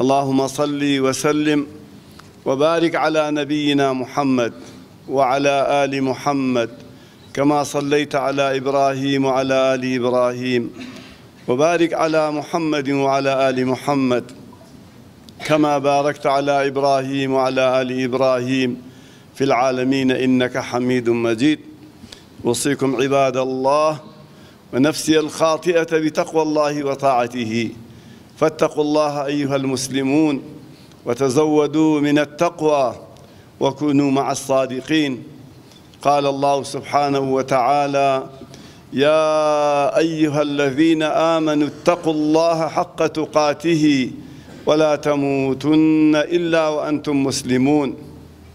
اللهم صل وسلم وبارك على نبينا محمد وعلى آل محمد كما صليت على إبراهيم وعلى آل إبراهيم وبارك على محمد وعلى آل محمد كما باركت على إبراهيم وعلى آل إبراهيم في العالمين إنك حميد مجيد اوصيكم عباد الله ونفسي الخاطئة بتقوى الله وطاعته فاتقوا الله أيها المسلمون وتزودوا من التقوى وكونوا مع الصادقين قال الله سبحانه وتعالى يا أيها الذين آمنوا اتقوا الله حق تقاته ولا تموتن إلا وأنتم مسلمون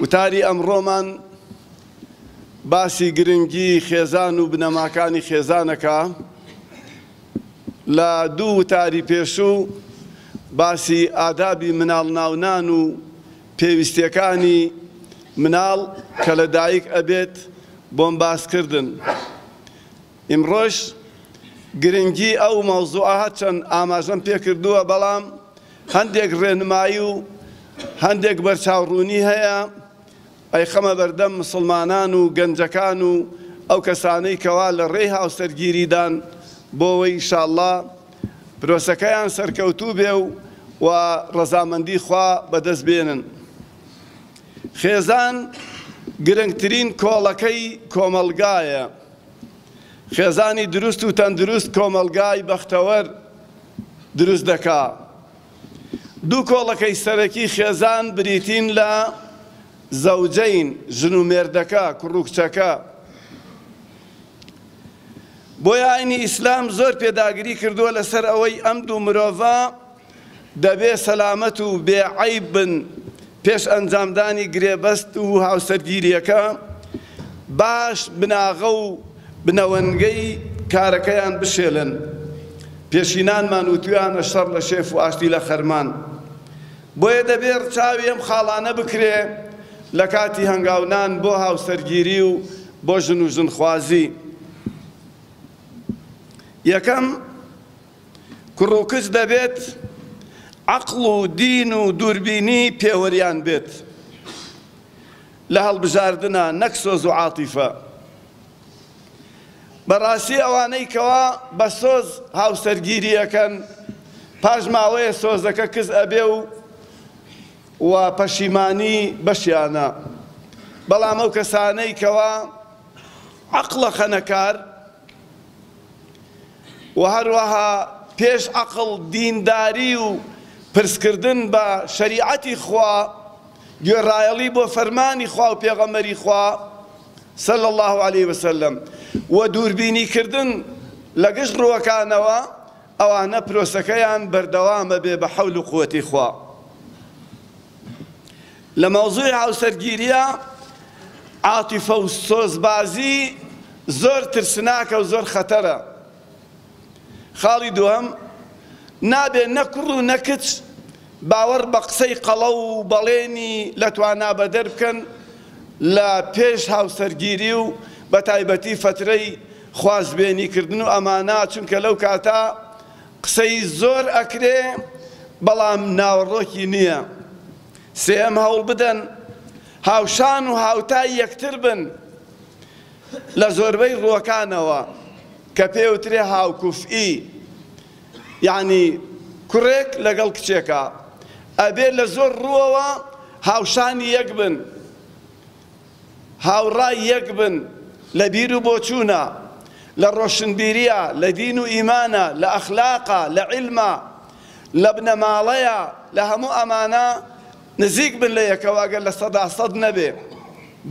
وتاری ئەمڕۆمان باسی گرنگی خێزان و بنەماکانی خێزانەکە لە دوو وتاری پێشوو باسی ئادابی مناڵ ناونان و پێویستیەکانی مناڵ کە لە دایک ئەبێت بۆم باسکردن ئیمڕۆش گرنگی ئەو مەوزوعە هەرچەند ئاماژەم پێکردووە بەڵام هەندێک ڕێنمایی و هەندێک بەرچاوڕوونی هەیە ئەیخەمە بەردەم مسڵمانان و گەنجەکان و ئەو کەسانەی کەوا لە ڕێی هاوسەرگیریدان بۆەوەی ئیشاءاللە پرۆسەکەیان سەرکەوتوو بێ و و ڕەزامەندی خوا بەدەست بێنن خێزان گرنگترین کۆڵەکەی کۆمەڵگایە خێزانی دروست و تەندروست کۆمەڵگای بەختەوەر دروست دەکا. دوو کۆڵەکەی سەرەکی خێزان بریتین لە، زەوجەین، ژن و مێردەکە، کوڕ و کچەکە. بۆیە ئاینی ئیسلام زۆر پێداگری کردووە لەسەر ئەوەی ئەم دوو مرۆڤە دەبێ سەلامەت و بێ عەیب بن پێش ئەنجامدانی گرێبەست و هاوسەرگیرییەکە باش بناغە و بنەوەنگەی کارەکەیان بشێلن پێشینانمان وتویانە شەڕ لە شێف و ئاشتی لە خەرمان بۆیە دەبێ ڕچاوی ئەم خاڵانە بکرێ لە کاتی هەنگاونان بۆ هاوسەرگیری و بۆ ژن و ژنخوازی یەکەم کوڕ و کچ دەبێت عەقڵ و دین و دووربینی پێوەریان بێت لە هەڵبژاردنا نەک سۆز و عاتیفە. بەڕاستی ئەوانەی کەوا بە سۆز هاوسەرگیری ئەکەن پاش ماوەیە سۆزەکە کز ئەبێ و و پەشیمانی بەشیانە بەڵام ئەو کەسانەی کەوا عەقڵە خەنەکار وە هەروەها پێش عەقڵ دینداری و پرسکردن بە شەریعەتی خوا گوێڕایەڵی بۆ فەرمانی خوا و پێغەمبەری خوا صلی الله علیه وسلم وە دووربینی کردن لە گشت ڕووەکانەوە ئەوانە پرۆسەکەیان بەردەوامە بێ بە حەول و قوەتی خوا لە مەوزوعی هاوسەرگیرییە عاتیفە و سۆزبازی زۆر ترسناکە و زۆر خەتەرە. خاڵی دووەم، نابێ نە کوڕ و نە کچ باوەڕ بە قسەی قەڵەو و بەڵێنی لە توانابەدەر بکەن لە پێش هاوسەرگیری و بە تایبەتی فەترەی خوازبێنیکردن و ئەمانە، چونکە لەو کاتە قسەی زۆر ئەکرێ بەڵام ناوەڕۆکی نییە. سێیەم، هەوڵبدەن هاوشان و هاوتای یەکتر بن لە زۆربەی ڕووەکانەوە کە پێوترێ هاوکوفئی، یەعنی کوڕێک لەگەڵ کچێکا ئەبێ لە زۆر ڕووەوە هاوشانی یەک بن، هاوڕای یەک بن لە بیر و بۆچوونە، لە ڕۆشنبیرییە، لە دین و ئیمانە، لە ئەخلاقە، لە عیلمە، لە بنەماڵەیە، لە هەموو ئەمانە نزیک بن لە یەکەوە ئەگەر لە سەدا سەد نەبێ.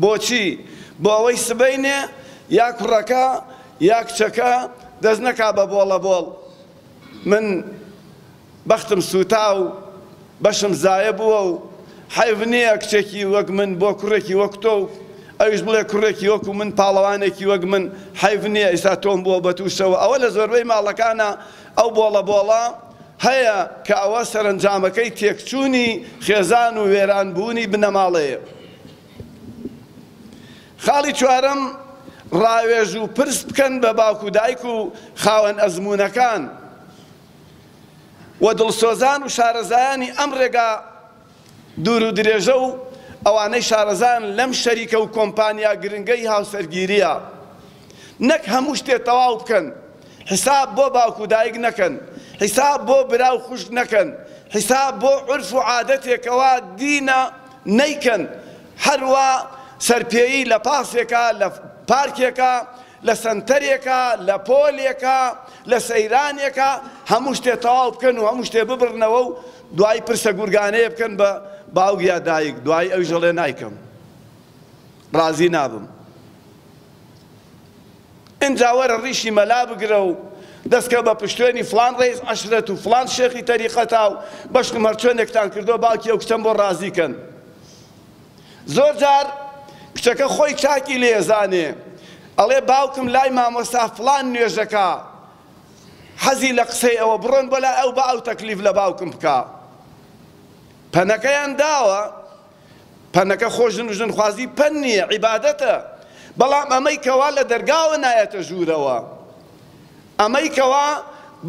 بۆچی؟ بۆ ئەوەی سبەینێ یا کوڕەکە یا کچەکە دەست نەکا بە بۆڵەبۆڵ من بەختم سووتا و بەشم زایە بووە و حەیف نییە کچێکی وەک من بۆ کوڕێکی وەک تۆ و ئەویش بڵێ کوڕێکی وەکو من پاڵەوانێکی وەک من حەیف نییە ئیستا تۆم بووە بە تووشەوە ئەوە لە زۆربەی ماڵەکانا ئەو بۆڵە بۆڵە هەیە کە ئەوە سەرەنجامەکەی تێکچوونی خێزان و وێران بوونی بنەماڵەیە خاڵی چوارەم ڕاوێژ و پرس بکەن بە باوک و دایک و خاوەن ئەزموونەکان. و دڵسۆزان و شارەزایانی ئەم ڕێگا دوور و درێژە و ئەوانەی شارەزان لەم شەریکە و کۆمپانیا گرنگەی هاوسەرگیریە نەک هەموو شتێ تەواو بکەن حیساب بۆ باوک و دایک نەکەن حیساب بۆ برا و خوشک نەکەن حیساب بۆ عورف و عادەتێکەوە دینە نەیکەن هەروا سەرپێیی لە پاسێکا لە پارکێکا لە سەنتەرێکا، لە پۆلێکا، لە سەیرانێکا، هەموو شتێ تەواو بکەن و هەموو شتێ ببڕنەوە و دوایی پرسە گورگانەیە بکەن بە باوک یا دایک، دوایی ئەویش ئەڵێ نایکەم، ڕازی نابم. ئینجا وەرە ڕیشی مەلا بگرە و دەستکە بە پشتێنی فڵان ڕەیس عەشرەت و فڵان شێخی تەریقەتا و بەشکم هەرچۆنێکتان کردووە باوکی ئەو کچەم بۆ ڕازی کەن. زۆر جار کچەکە خۆی چاکی لێ ئەزانێ ئەڵێ باوکم لای مامۆستا فڵان نوێژەکا حەزی لە قسەی ئەوە بڕۆن بۆ لای ئەو با ئەو تەکلیف لە باوکم بکا پەنەکەیان داوە پەنەکە خۆ ژن و ژنخوازی پەن نییە عیبادەتە بەڵام ئەمەی کەوا لە دەرگاوە نایەتە ژوورەوە ئەمەی کەوا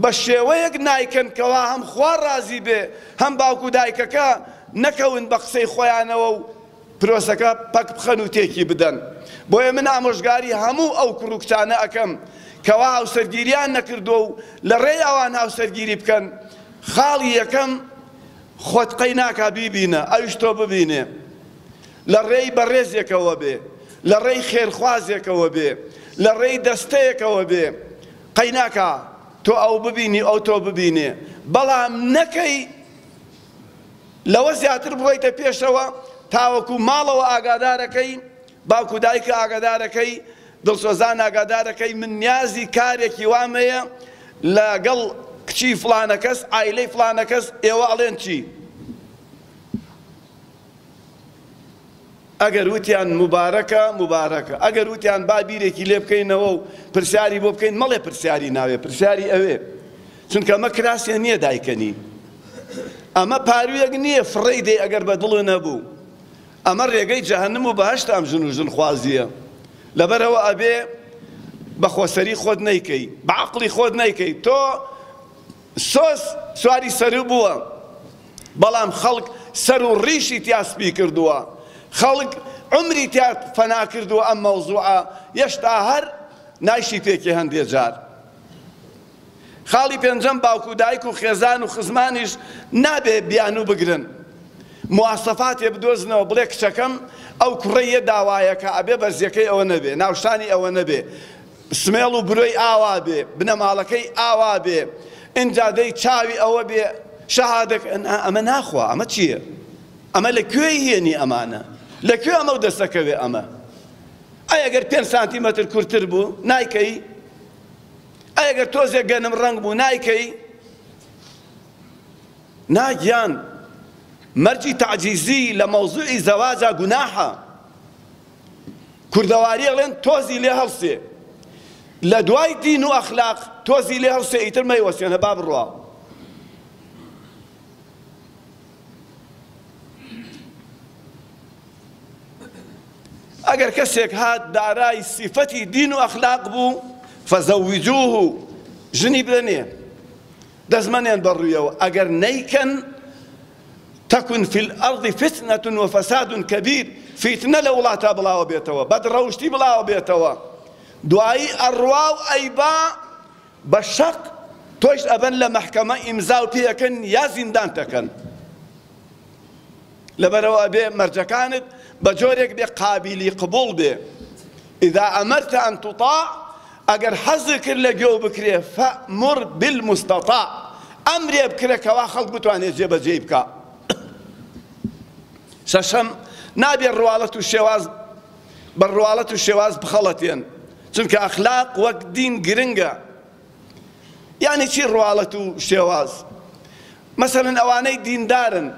بە شێوەیەک نایکەن کەوا هەم خوا ڕازی بێ هەم باوک و دایکەکە نەکەون بە قسەی خۆیانەوە و پرۆسەکە پەک بخەن و تێکی بدەن بۆیە من ئامۆژگاری هەموو ئەو کوڕ و کچانە ئەکەم کەوا هاوسەرگیریان نەکردووە و لە ڕێی ئەوان هاوسەرگیری بکەن خاڵی یەکەم خۆت قەی ناکا بیبینە ئەویش تۆ ببینێ لە ڕێی بەڕێزێکەوە بێ، لە ڕێی خێرخوازێکەوە بێ، لە ڕێی دەستەیەکەوە بێ، قەیناکا تۆ ئەو ببینی، ئەو تۆ ببینێ، بەڵام نەکەی لەوە زیاتر بڕۆیتە پێشەوە تاوەکو ماڵەوە ئاگادارەکەی، باوک و دایک ئاگادارەکەی، دڵسۆزان ئاگادارەکەی، من نیازی کارێکی وام هەیە لەگەڵ کچی فڵانەکەس، عایلەی فڵانەکەس، ئێوە ئەڵێن چی؟ ئەگەر وتیان موبارەکە، موبارەکە. ئەگەر وتیان با بیرێکی لێ بکەینەوە و پرسیاری بۆ بکەین، مەڵێ پرسیاری ناوێ، پرسیاری ئەوێ. چونکە ئەمە کراسێ نییە دایکەنی. ئەمە پاروویەک نییە فڕێی دەی ئەگەر بە دڵو نەبوو. ئەمە رێگەی جەهەنم و بەهەشتە ئەم ژن و ژنخوازییە. لەبەرئەوە ئەبێ بە خۆسەری خۆت نەیکەی. بە عەقڵی خۆت نەیکەی. تۆ. سۆز سواری سەرو بووە بەڵام خەڵک سەر و ڕیشی تیا سپی کردووە خەڵک عومری تیا فەنا کردووە ئەم مەوزوعە یەشتا هەر نایشی پێکێ هەندێ جار خاڵی پێنجەم باوک و دایک و خێزان و خزمانیش نابێ بیانوو بگرن مواسەفاتێ بدۆزنەوە بڵێ کچەکەم ئەو کوڕەیە داوایەکە ئەبێ بەرزیەکەی ئەوە نەبێ ناوشانی ئەوە نەبێ سمێڵ و برۆی ئاوا بێ، بنەماڵەکەی ئاوا بێ، ئینجا دەی چاوی ئەوە بێ شەهادەک نا ئەمە ناخوا ئەمە چییە؟ ئەمە لە کوێی هێنی ئەمانە؟ لە کوێ ئەمەو دەسەکەوێ ئەمە؟ ئەی ئەگەر پێنج سانتیمەتر کورتتر بوو نایکەی؟ ئەی ئەگەر تۆزێک گەنم ڕەنگ بوو نایکەی؟ نا گیان مەرجی تەعجیزی لە مەوزوعی زەواجا گوناحە. کوردەواری ئەڵێن تۆزی لێ هەڵسێ لە دوای دین و ئەخلاق تۆزی لێ هەڵسێ ئیتر مەیوەسێنە با بڕوا ئەگەر کەسێک هات دارای سیفەتی دین و ئەخلاق بوو فەزەویجوه و ژنی بێنێ دەستمەنێن بەڕوویەوە ئەگەر نەیکەن تکن فی الارض فتنە و فساد کبیر فیتنە لە وڵاتا بڵاوە بێتەوە بەد ڕەوشتی بڵاوە بێتەوە دوایی ئەڕوا و ئەیبا بە شەق تۆش ئەبەن لە مەحکەمە ئیمزا و پێ ئەکەن یا زیندان تەکەن لەبەرەوە ئەبێ مەرجەکانت بە جۆرێک بێ قابیلی قبوڵ بێ اذا امرت ان تطاع ئەگەر حەزت کرد لە گوێ بکرێ، فامر بالمستطاع، ئەمرێ بکرە کەوا خەڵک بتوانێ جێ بە جێی بکا. شەشەم، نابێ ڕواڵەت و شێواز بە ڕواڵەت و شێواز بخەڵەتێن، چونکە ئەخلاق وەک دین گرنگە. یانی چی ڕواڵەت و شێواز؟ مەسەلەن ئەوانەی دیندارن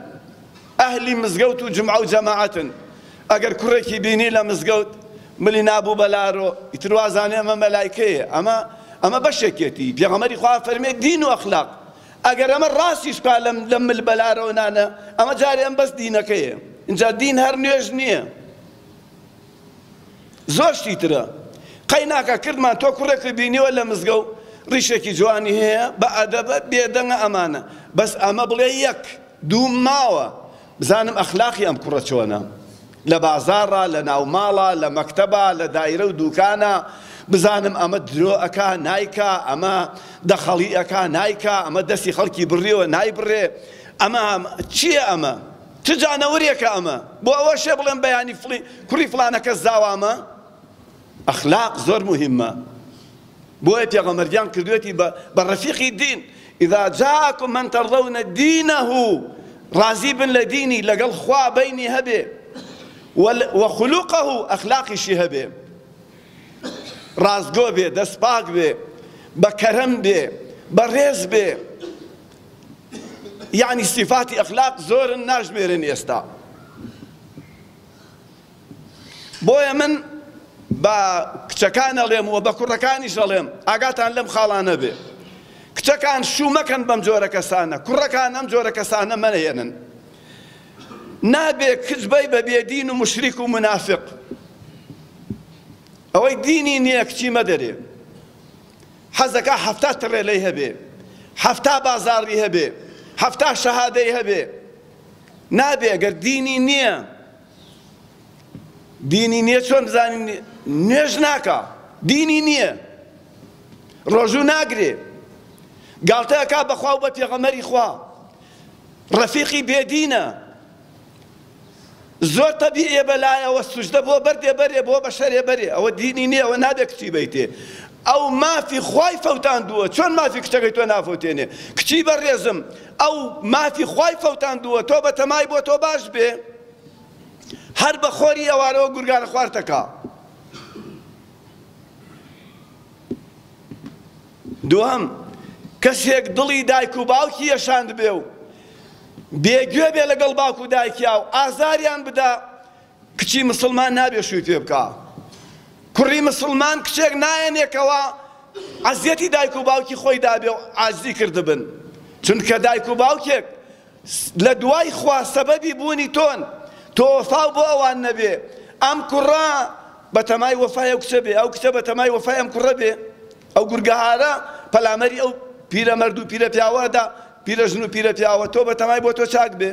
ئەهلی مزگەوت و جومعە و جەماعەتن ئەگەر کوڕێکی بینی لە مزگەوت ملی نابوو بە لارۆ ئیتر وازانێ ئەمە مەلایکەیە ئەمە ئەمە بەشێکێتی پێغەمبەری خوا فەرمێ دین و ئەخلاق ئەگەر ئەمە ڕاستیش کا لەم لەم مل بە لارۆ نانە ئەمە جارێ ئەم بەس دینەکەیە ئینجا دین هەر نوێژ نییە زۆر شتی ترە قەیناکە کردمان تۆ کوڕێکت بینیوە لە مزگەو ڕیشێکی جوانی هەیە بە ئەدەبە بێدەنگە ئەمانە بەس ئەمە بڵێ یەک دوو ماوە بزانم ئەخلاقی ئەم کوڕە چۆنە لە بازاڕا لە ناو ماڵا لە مەکتەبا لە دایرە و دوکانە بزانم ئەمە درۆ ئەکا نایکا ئەمە دەخەڵی ئەکا نایکا ئەمە دەستی خەڵکی بڕیەوە نایبڕێ ئەمە چییە ئەمە چ جانەورێکە ئەمە؟ بۆ ئەوە شێ بڵێم بەیانی فڵی کوڕی فڵانە کەس زاوامە؟ ئەخلاق زۆر موهیمە. بۆیە پێغەمبەرگیان کردوێتی بە بە ڕەفیقی دین اذا جاءكم من ترضون دینه ڕازی بن لە دینی لەگەڵ خوا بەینی هەبێ وخلقه ئەخلاقیشی هەبێ ڕاستگۆ بێ دەست پاک بێ بە کەرەم بێ بەڕێز بێ یەعنی سیفاتی ئەخلاق زۆرن ناژمێرێن ئێستا بۆیە من بە کچەکان ئەڵێم و بە کوڕەکانیش ئەڵێم ئاگاتان لەم خاڵانە بێ کچەکان شوو مەکەن بەم جۆرە کەسانە کوڕەکان ئەم جۆرە کەسانە مەنەهێنن نابێ کچ بەی بە بێدین و مشریک و منافق ئەوەی دینی نییە کچی مەدەرێ حەزدەکا حەفتا تڕێلەی هەبێ حەفتا بازاڕی هەبێ حەفتا شەهادەی هەبێ نابێ گەر دینی نییە دینی نییە چۆن بزانین نوێژ ناکا دینی نییە ڕۆژوو ناگرێ گاڵتەکە بەخوا و بە پێغەمەری خوا ڕەفیقی بێدینە زۆر تەبیعیە بە لایەوە سوجدە بۆ بەردێ بەرێ بۆ بەشەرێ بەرێ ئەوە دینی نیە ئەوە نابێ کچی بەیتێ ئەو مافی خوای فەوتاندووە چۆن مافی کچەکەی تۆ نافەوتێنێ کچی بەڕێزم ئەو مافی خوای فەوتاندووە تۆ بە تەمای بۆ تۆ باش بێ هەر بە خۆری ئەوارەوە گورگانە خوارتەکە دووهەم، کەسێک دڵی دایک و باوکی یەشاندبێ و بێ گوێ بێ لەگەڵ باوک و دایکیا و ئازاریان بدا، کچی مسڵمان نابێ شووی پێ بکا. کوڕی مسڵمان کچێک نایەنێ کەوا عەزیەتی دایک و باوکی خۆی دابێ و عاجزی کردبن. چونکە دایک و باوکێک لە دوای خوا سەبەبی بوونی تۆن، تۆ وەفاو بۆ ئەوان نەبێ، ئەم کوڕە بەتەمای وەفای ئەو کچە بێ، ئەو کچە بەتەمای وەفای ئەم کوڕە بێ، ئەو گورگەهارە پەلامەری ئەو پیرەمەرد و پیرەپیاوە دا، پیرەژن و پیرەپیاوە، تۆ بەتەمای بۆ تۆ چاک بێ،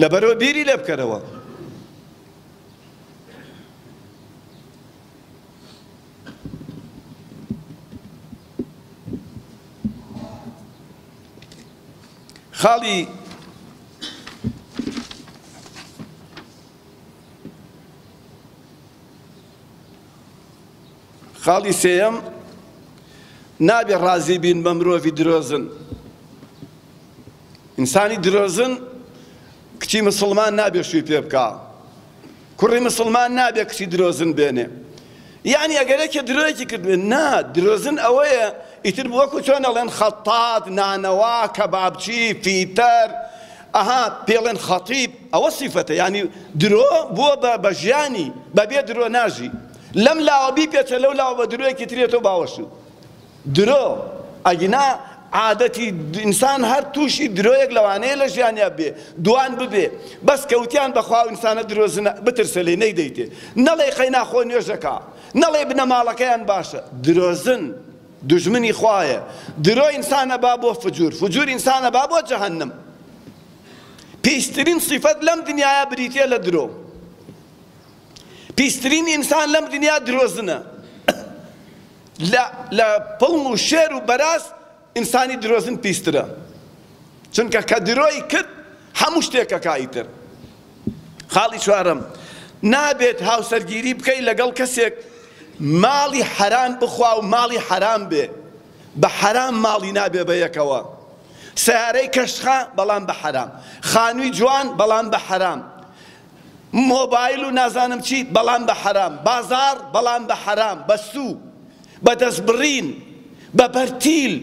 لەبەرەوە بیری لێ بکەرەوە. خاڵی خاڵی سێیەم، نابێ ڕازی بین بە مرۆڤی درۆزن. ئینسانی درۆزن کچی مسڵمان نابێ شووی پێ بکا. کوڕی مسڵمان نابێ کچی درۆزن بێنێ. یعنی ئەگەر یەکێ درۆیەکی کردبێ نا درۆزن ئەوەیە ئیتر وەکو چۆن ئەڵێن خەتات، نانەوا، کەبابچی، فیتەر، ئەها پێڵێن خەتیب ئەوە سیفەتە یعنی درۆ بووە بە ژیانی بەبێ درۆ ناژی. لەم لاوە بیپێچە لەو لاوە بە درۆیەکی ترێ تۆ باوەشو درۆ ئەگینا عادەتی ئینسان هەر تووشی درۆیەک لەوانەیە لە ژیانیا بێ دوان ببێ بەس کەوتیان بەخوا ئینسانە درۆزنە بترسە لێ نەیدەیتێ نەڵێ قەینا خۆ نوێژەکە نەڵێ بنەماڵەکەیان باشە درۆزن دژمنی خوایە درۆ ئینسانە با بۆ فجور فجور ئینسانە با بۆ جەهەنم پیسترین صفەت لەم دنیاە بریتە لە درۆ پیسترین ئینسان لەم دنیا درۆزنە لە لە پڵ و شێر و بەراز ئینسانی درۆزن پیسترە چونکە کە درۆی کرد هەموو شتێکە کا ئیتر خاڵی چوارەم نابێت هاوسەرگیری بکەی لەگەڵ کەسێک ماڵی حەرام بخوا و ماڵی حەرام بێ بە حەرام ماڵی نابێ بە یەکەوە سیارەی کەشخە بەڵام بە حەرام خانووی جوان بەڵام بە حەرام مۆبایل و نازانم چی بەڵام بە حەرام، بازاڕ بەڵام بە حەرام، بە سوو، بە دەستبڕین، بە بەرتیل،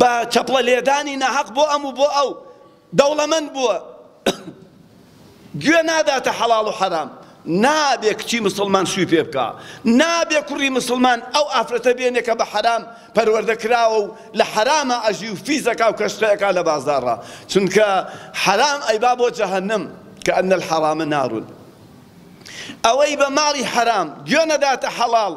بە چەپڵە لێدانی ناهەق بۆ ئەم و بۆ ئەو، دەوڵەمەند بووە گوێ ناداتە حەڵاڵ و حەرام، نابێ کچی مسوڵمان شووی پێ بکا، نابێ کوڕی مسوڵمان ئەو ئافرەتە بێنێ کە بە حەرام پەروەردە کراوە و لە حەرامە ئەژی و فیز ئەکا و کەشخە ئەکا لە بازاڕا چونکە حەرام ئەیبا بۆ جەهەنەم کە ان الحرام نار ئەوەی بە ماڵی حەرام گوێ نەداتە حەڵاڵ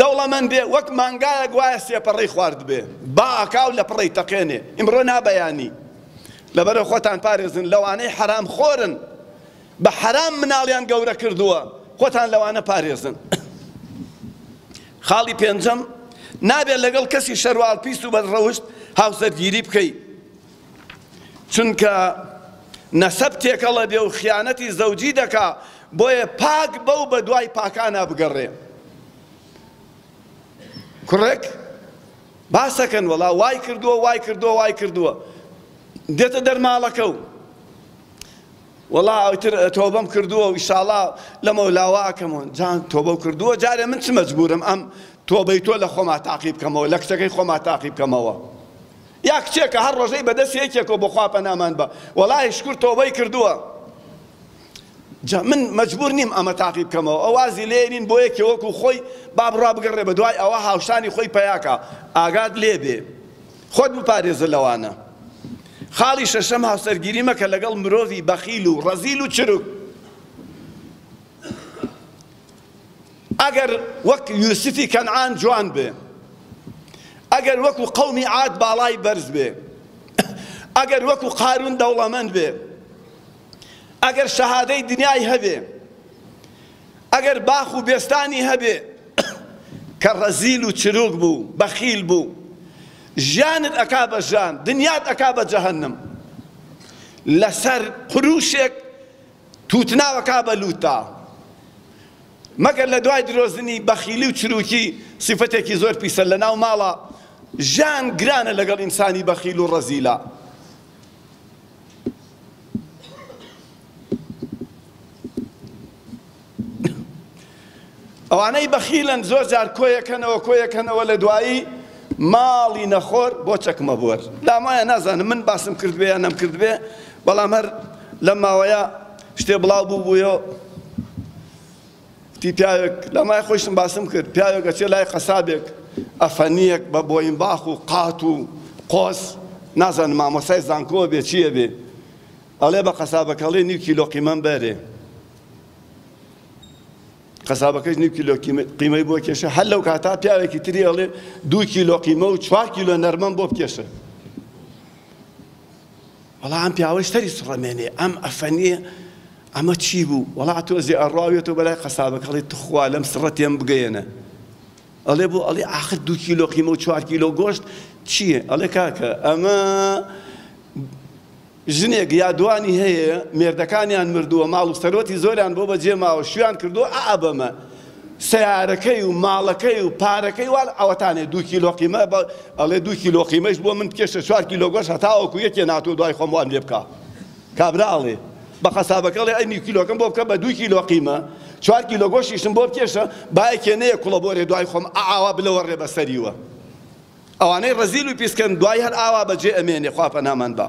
دەوڵەمەند بێ وەک مانگایەک وایە سێپەڕەی خواردبێ با ئەکا و لە پڕی تەقێنێ ئیمڕۆ نابەیانی لەبەرە خۆتان پارێزن لەوانەی حەرام خۆرن بە حەرام مناڵیان گەورە کردووە خۆتان لەوانە پارێزن خاڵی پێنجەم نابێت لەگەڵ کەسی شەرواڵ پیس و بەدڕەوشت هاوسەرگیری بکەی چونکە نەسەب تێکەڵە بێ و خیانەتی زەوجی دەکا بۆیە پاک بەو بە دوای پاکانە بگەڕێ کوڕێک باسەکەن وەڵا وای کردووە وای کردووە وای کردووە دێتە دەرماڵەکە و وەڵا ئەوتر تۆبەم کردووە و ئیشاڵا لەمەولا وا ئەکەمەوە جان تۆبەو کردووە جارێ من چ مەجبورم ئەم تۆبەی تۆ لە خۆما تاقی بکەمەوە لە کچەکەی خۆما تاقی بکەمەوە یا کچێکە هەر ڕۆژەی بەدەست یەکێکەوە بۆ خوا پەنامان بە وەڵای شکر تۆبەی کردووە جا من مجبور نیم ئەمە تاقی بکەمەوە ئەوازی لێنین بۆ یەکێ وەکو خۆی با بڕا بگەڕێ بە دوای ئەوە هاوشانی خۆی پیاکە ئاگات لێبێ خۆت بپارێزە لەوانە. خاڵی شەشەم، هاوسەرگیری مەکە لەگەڵ مرۆڤی بەخیل و ڕەزیل و چروک. ئەگەر وەک یوسفی کەنعان جوان بێ، ئەگەر وەکو قەومی عاد باڵای بەرز بێ، ئەگەر وەکو قارون دەوڵەمەند بێ، ئەگەر شەهادەی دنیای هەبێ، ئەگەر باخ و بێستانی هەبێ کە ڕەزیل و چروک بوو بەخیل بوو ژیانت ئەکا بە ژان دنیات ئەکا بە جەهەنم لەسەر قروشێک توتناو ئەکا بە لوتا مەگەر لە دوای درۆزنی بەخیلی و چروکی سیفەتێکی زۆر پیسە لە ناو ماڵە ژان گرانە لەگەڵ ئینسانی بەخیل و ڕەزیلە ئەوانەی بەخیلن زۆر جار کۆیەکەنەوە کۆیەکەنەوە لە دوایی ماڵی نەخۆر بۆ چەکمە بوەر لامایە نازانم من باسم کردبێ یا نەم کردبێ بەڵام هەر لەم ماوەیە شتێ بڵاو بوو بوویەوە وتی پیاوێک، لەمای خۆیشتم باسم کرد، پیاوێک ئەچێ لای قەسابێک، ئەفەنییەک بە بۆینباخ و قات و قۆز، نازانم مامۆستای زانکۆ ئەبێ چی ئەبێ، ئەڵێ بە قەسابەکە ئەڵێ نیو کیلۆ قیمەم بەرێ. قەسابەکەش نیو کیلۆ قیمەی بۆ کێشە هەر لەو کاتا پیاوێکی تری ئەڵێ دوو کیلۆ قیمە و چوار کیلۆ نەرمەم بۆ بکێشە وەڵا ئەم پیاوەی سەری سڕەمێنێ ئەم ئەفەنیە ئەمە چی بوو وەڵا تۆزێ ئەڕاوێتەوە بەلای قەسابەکە ئەڵێ تخوا لەم سڕە تێم بگەیەنە ئەڵێ بۆ ئەڵێ ئاخر دوو کیلۆ قیمە و چوار کیلۆ گۆشت چییە ئەڵێ کاکە ئەمە ژنێک یا دوانی هەیە مێردەکانیان مردووە ماڵ و سەرۆتی زۆریان بۆ بەجێ ماوە شویان کردو ئا بەمە سەیارەکەی و ماڵەکەی و پارەکەی وا ئەوەتانێ دوو کیلۆ قیمە ئەڵێ دوو کیلۆ قیمەش بۆ من بکێشە چوار کیلۆ گۆش هەتاوەکو یەکێ ناتۆ دوای خۆم وام لێ بکە کابرا ئەڵێ بە قەسابەکە ئەڵێ ئەی نیو کیلۆکەم بۆ بکە بە دوو کیلۆ قیمە چوار کیلۆ گۆشیشم بۆ بکێشە بایەکێ نەیە کوڵە بۆرێ دوای خۆم ئاوا بلەوە ڕێ بەسەریوە ئەوانەی ڕەزیل و پیسکەن دوای هەر ئاوا بەجێ ئەمێنێ خوا پەنامان با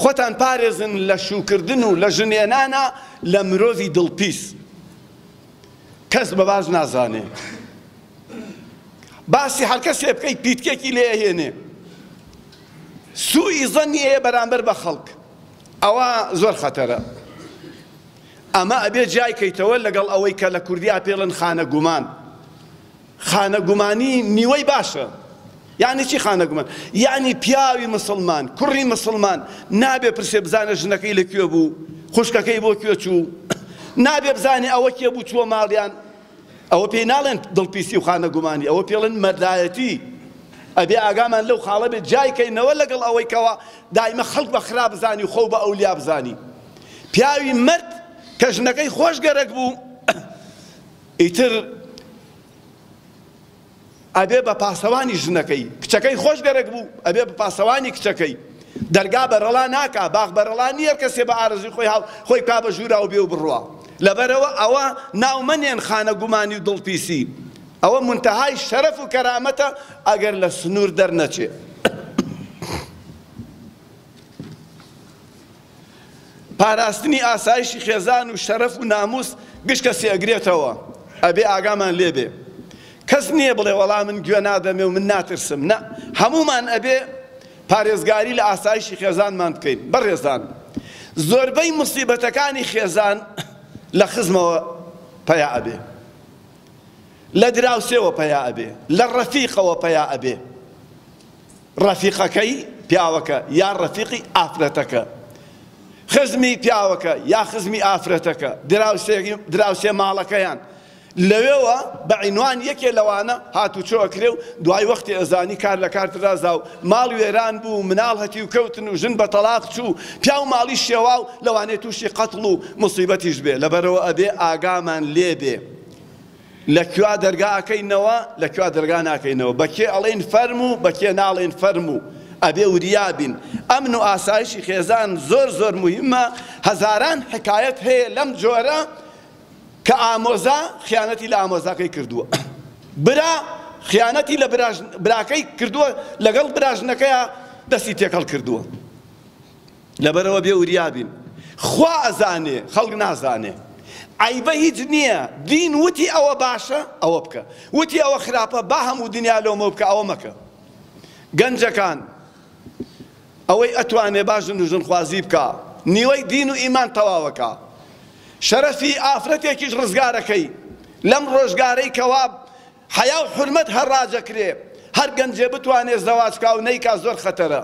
خۆتان پارێزن لە شوکردن و لە ژنێنانە لە مرۆڤی دڵپیس کەس بە باش نازانێ باسی هەرکەسێ بکەیت پیتکێکی لێ هێنێ سوئی زەنی هەیە بەرامبەر بە خەڵک ئەوە زۆر خەتەرە ئەمە ئەبێ جای کەیتەوە لەگەڵ ئەوەی کە لە کوردیا پێڵن خانە گومان خانە گومانی نیوەی باشە یعنی چی خانە گومان یعنی پیاوی مسلمان کوڕی مسلمان نابێ پرسێ بزانە ژنەکەی لە کوێ بوو خوشکەکەی بۆ کوێ چوو نابێ بزانێ ئەوە کێ بوو چووە ماڵیان ئەوە پێی ناڵێن دڵپیسی و خانە گومانی ئەوە پێڵن مەردایەتی ئەبێ ئاگامان لەو خاڵە بێت جایکەینەوە لەگەڵ ئەوەی کەەوە دایمە خەڵک بە خراپ بزانی خۆ بە ئەولیا بزانی پیاوی مرد کە ژنەکەی خۆش گەرەک بوو ئیتر ئەبێ بە پاسەوانی ژنەکەی، کچەکەی خۆش گەرەک بوو ئەبێ بە پاسەوانی کچەکەی. دەرگا بەرەڵا ناکا، باخ بەرەڵا نییە هەر کەسێ بە ئارەزووی خۆی هاو خۆی بکا بە ژووراو بێ و بڕوا. لەبەرئەوە ئەوە ناو مەنێن خانە گومانی و دڵپیسی. ئەوە مونتەهای شەرەف و کەرامەتە ئەگەر لە سنوور دەرنەچێ. پاراستنی ئاسایشی خێزان و شەرەف و ناموس گشت کەسی ئەگرێتەوە ئەبێ ئاگامان لێبێ کەس نییە بڵێ وەڵا من گوێ نادەمێ و من ناترسم نە هەمومان ئەبێ پارێزگاری لە ئاسایشی خێزانمان بکەین بەڕێزان زۆربەی مصیبەتەکانی خێزان لە خزمەوە پیا ئەبێ لە دراوسێوە پیا ئەبێ لە ڕەفیقەوە پیا ئەبێ ڕەفیقەکەی پیاوەکە یا ڕەفیقی ئافرەتەکە، خزمی پیاوەکە یا خزمی ئافرەتەکە، دراوسێی دراوسێ ماڵەکەیان، لەوێوە بە عینوان یەکێ لەوانە هاتوچۆ ئەکرێ و دوای وەختی ئەزانی کار لە کار ترازا و ماڵ وێران بوو و مناڵ هەتیو کەوتن و ژن بە تەڵاق چوو و پیاو ماڵی شێوا و لەوانەیە تووشی قەتڵ و موسیبەتیش بێ لەبەرئەوە ئەبێ ئاگامان لێ بێ لە کوا دەرگا ئەکەینەوە لە کوا دەرگا ناکەینەوە بە کێ ئەڵێین فەرمو بە کێ ناڵێین فەرمو ئەبێ وریا بین ئەمن و ئاسایشی خێزان زۆر زۆر موهیمە هەزاران حکایەت هەیە لەم جۆرە کە ئامۆزا خیانەتی لە ئامۆزاکەی کردووە برا خیانەتی لە براکەی کردووە لەگەڵ براژنەکەیە دەستی تێکەڵ کردووە لەبەرئەوە بێ وریا بین خوا ئەزانێ خەڵک نازانێ عەیبە هیچ نییە دین وتی ئەوە باشە ئەوە بکە وتی ئەوە خراپە با هەموو دنیا لۆمە بکە ئەوە مەکە گەنجەکان ئەوەی ئەتوانێ با ژن و ژنخوازی بکە نیوەی دین و ئیمان تەواوەکە شەرەفی ئافرەتێکیش ڕزگارەکەی لەم ڕۆژگارەی کەوا حەیا و حورمەت هەڕاجەکرێ هەر گەنجێ بتوانێ زەواج کا و نەیکا زۆر خەتەرە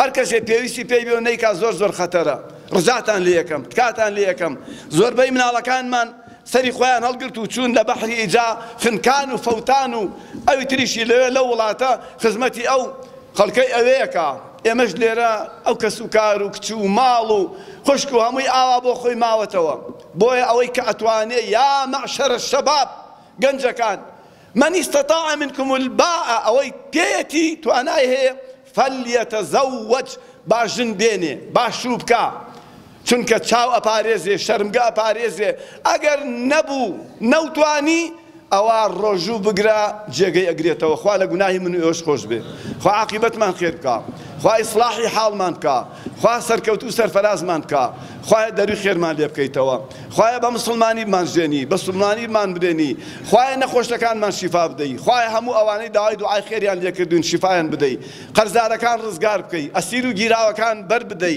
هەر کەسێ پێویستی پێی بێ و نەیکا زۆر زۆر خەتەرە ڕجاتان لێ ئەکەم تکاتان لێ ئەکەم زۆربەی مناڵەکانمان سەری خۆیان هەڵگرت و چوون لە بەحری ئیجا خنکان و فەوتان و ئەوی تریشی لەوێ لەو وڵاتە خزمەتی ئەو خەڵکەی ئەوێیە کا ئێمەش لێرە ئەو کەس و کار و کچ و ماڵ و خوشک و هەمووی ئاوا بۆ خۆی ماوەتەوە بۆیە ئەوەی کە ئەتوانێ یا معشر الشباب گەنجەکان من استطاع منکم الباءە ئەوەی پێیەتی توانای هەیە فلیتزوج با ژن بێنێ با شوو بکا چونکە چاو ئەپارێزێ شەرمگە ئەپارێزێ ئەگەر نەبوو نەوتوانی ئەوا ڕۆژوو بگرە جێگەی ئەگرێتەوە خوا لە گوناهی من و ئێوەش خۆش بێ خوا عاقیبەتمان خێر بکا خوا ئیسڵاحی حاڵمان بکا خوا سەرکەوتو و سەرفەرازمان بکا خوایە دەروی خێرمان لێ بکەیتەوە خوایە بە مسڵمانی بمانژێنی بە سڵمانی بمانبرێنی خوایە نەخۆشەکانمان شیفا بدەی خوایە هەموو ئەوانەی داوای دوعای خێریان لێکردوین شیفایان بدەی قەرزارەکان ڕزگار بکەی ئەسیر و گیراوەکان بەر بدەی